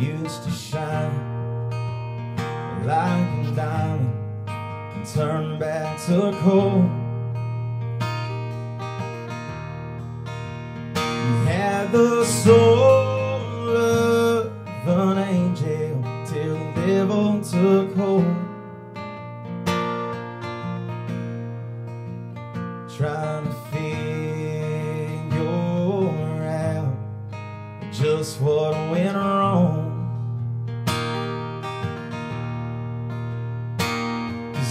used to shine like a diamond and turn back to coal. You had the soul of an angel till the devil took hold. Trying to figure out just what went wrong.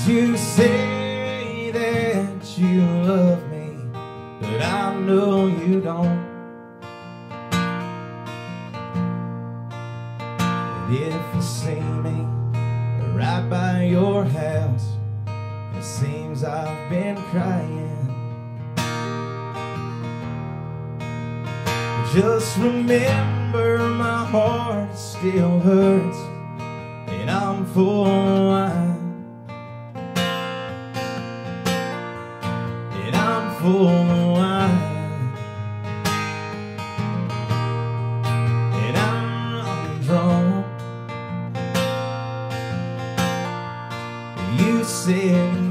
You say that you love me, but I know you don't. And if you see me right by your house, it seems I've been crying. Just remember my heart still hurts, and I'm full of full of wine. And I'm drunk. You said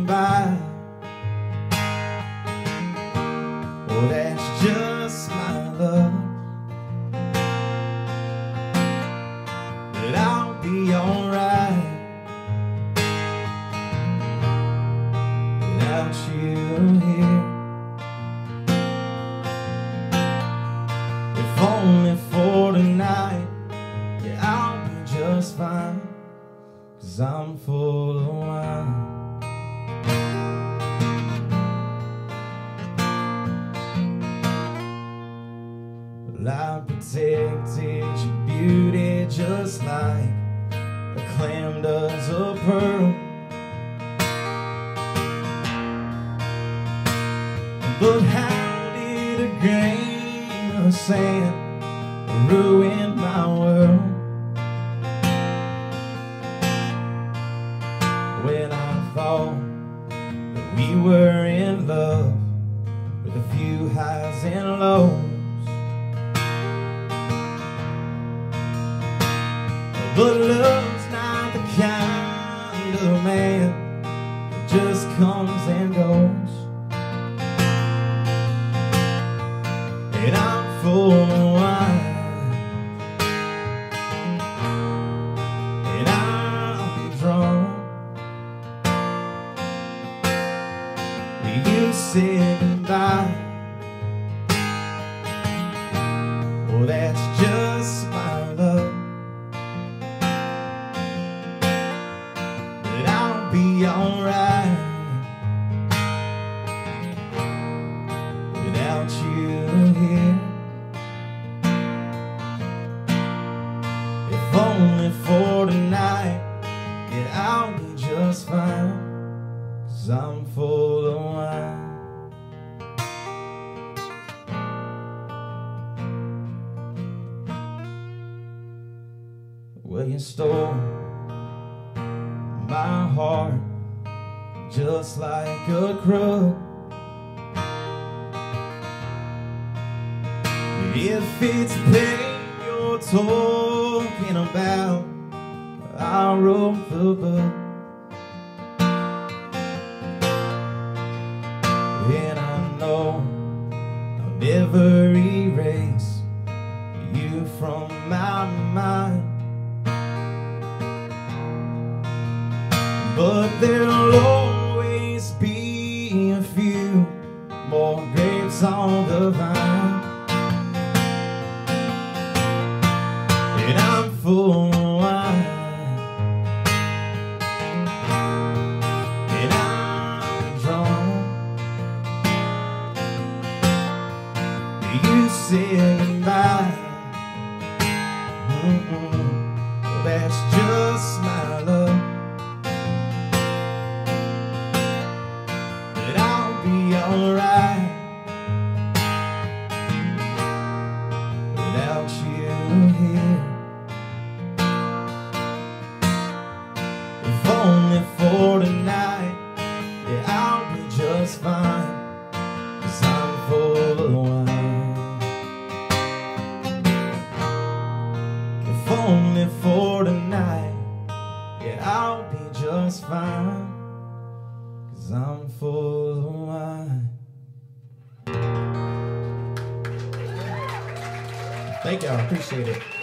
Cause I'm full of wine. Well, I protected your beauty just like a clam does a pearl. But how did a grain of sand ruin my world? But love's not the kind of man that just comes and goes. And I'm of wine. And I'm drunk. You said alright without you here. If only for tonight, yeah, I'll be just fine. Cause I'm full of wine. Well, you stole my heart just like a crook. If it's pain you're talking about, I wrote the book. And I know I'll never erase you from my mind. But there'll always be a few more grapes on the vine. And I'm full of wine. And I'm drunk. You said goodbye. Thank y'all. Appreciate it.